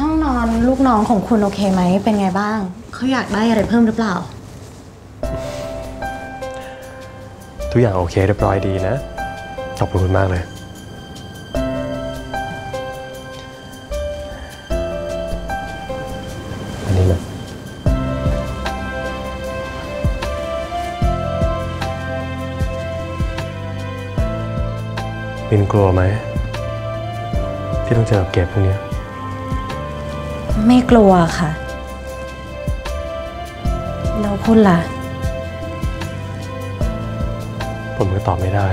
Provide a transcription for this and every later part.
ห้องนอนลูกน้องของคุณโอเคไหม เป็นไงบ้าง เขาอยากได้อะไรเพิ่มหรือเปล่า ทุกอย่างโอเคเรียบร้อยดีนะ ขอบคุณมากเลย อันนี้นะมินกลัวไหม ที่ต้องเจอกับเกตพวกนี้ ไม่กลัวค่ะแล้วคุณล่ะ ผมก็ตอบไม่ได้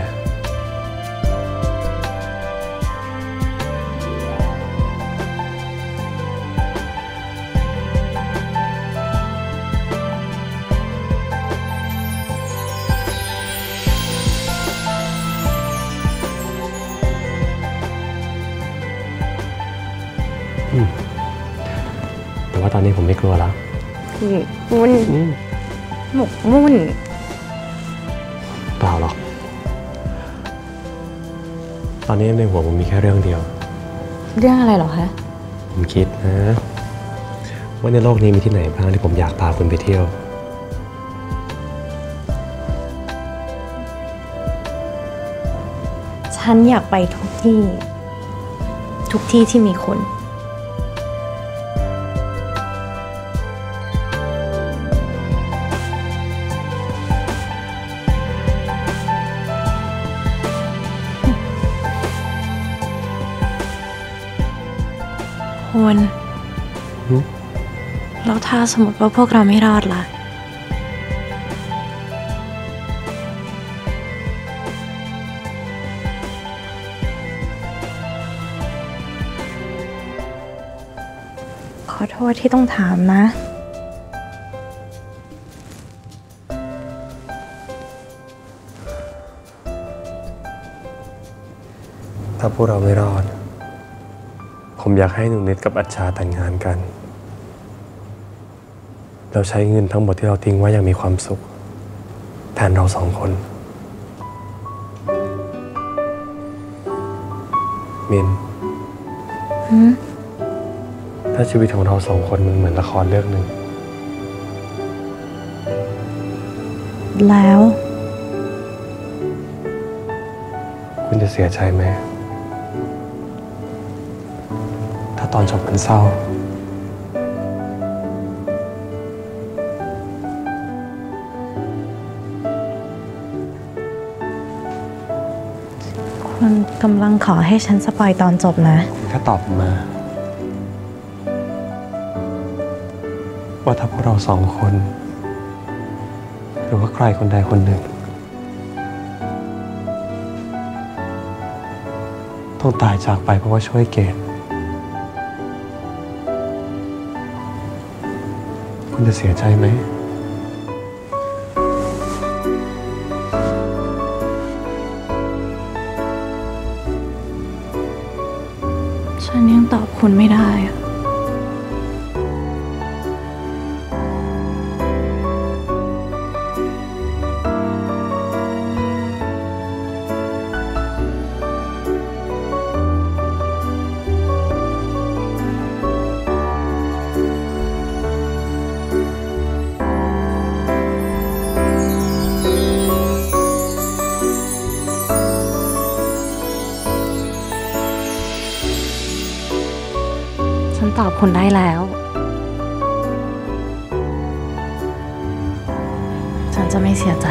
อืม แต่ว่าตอนนี้ผมไม่กลัวแล้วคุณอืมหมกมุ่น เปล่าหรอก ตอนนี้ในหัวผมมีแค่เรื่องเดียว เรื่องอะไรเหรอคะ ผมคิดนะ ว่าในโลกนี้มีที่ไหนบ้างที่ผมอยากพาคุณไปเที่ยวฉันอยากไปทุกที่ ทุกที่ที่มีคน คุณหืมแล้วถ้าสมมติว่าพวกเราไม่รอดล่ะ ขอโทษที่ต้องถามนะถ้าพวกเราไม่รอด ผมอยากให้หนูนิดกับอัชชาแต่งงานกัน เราใช้เงินทั้งหมดที่เราทิ้งไว้อย่างมีความสุข แทนเราสองคน มินหืมถ้าชีวิตของเราสองคนมันเหมือนละครเรื่องหนึ่ง แล้ว คุณจะเสียใจไหม อนจบมันเศร้า คุณกำลังขอให้ฉันสปอยตอนจบนะ คุณแค่ตอบผมมา ว่าถ้าพวกเราสองคน หรือว่าใครคนใดคนหนึ่ง ต้องตายจากไปเพราะว่าช่วยเกต คุณจะเสียใจไหม ฉันยังตอบคุณไม่ได้อะ ตอบคุณได้แล้ว ฉันจะไม่เสียใจ